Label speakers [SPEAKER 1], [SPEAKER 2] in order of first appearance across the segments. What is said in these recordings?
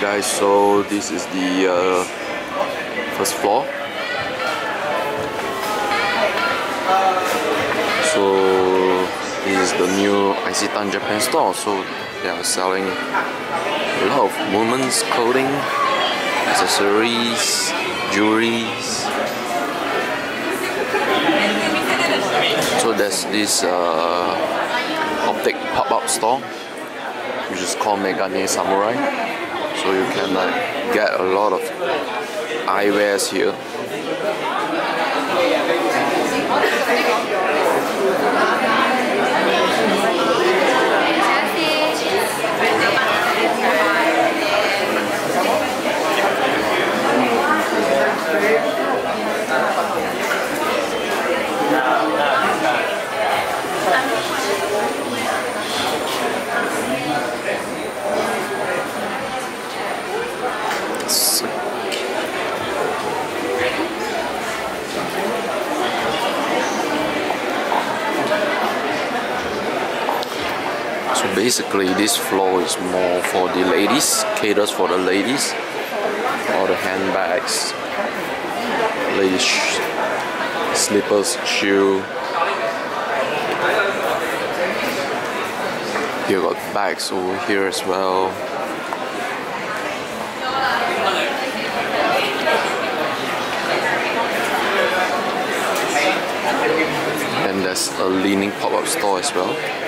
[SPEAKER 1] Guys, so this is the uh, first floor. So this is the new Isetan Japan store. So they are selling a lot of women's clothing, accessories, jewelry. So there's this uh, optic pop-up store which is called Megane Samurai. So you can like get a lot of eyewears here. So basically this floor is more for the ladies, caters for the ladies. All the handbags, ladies slippers, shoe. You got bags over here as well. And there's a Li-Ning pop-up store as well.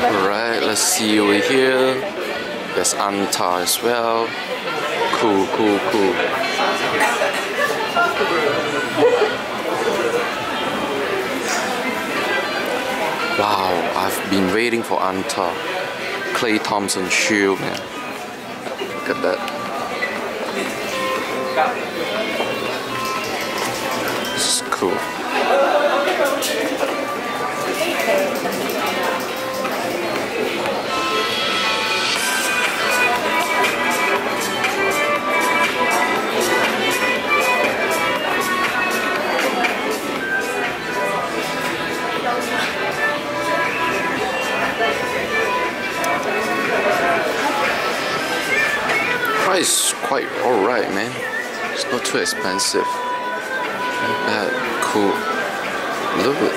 [SPEAKER 1] Alright, let's see over here. There's Anta as well. Cool, cool, cool. Wow, I've been waiting for Anta. Klay Thompson shoe, man. Look at that. This is cool. Price quite alright, man. It's not too expensive. Not bad. Cool. Love it.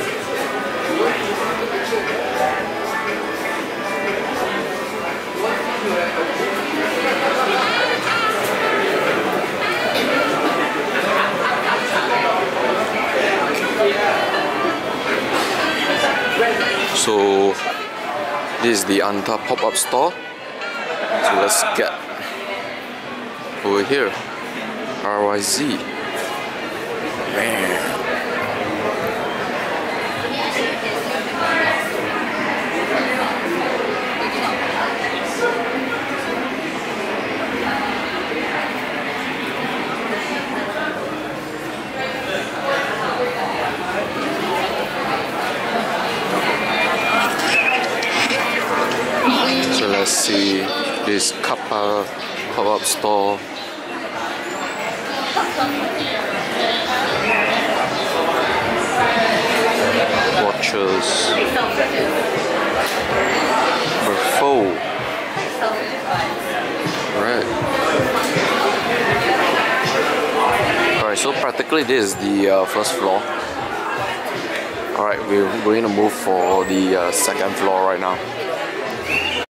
[SPEAKER 1] So this is the Anta pop-up store. So let's get over here. RYZ. Man. So let's see this Kappa pop-up store. Watches. Berfoe. Right. Alright, so practically this is the uh, first floor. Alright, we're going to move for the uh, second floor right now.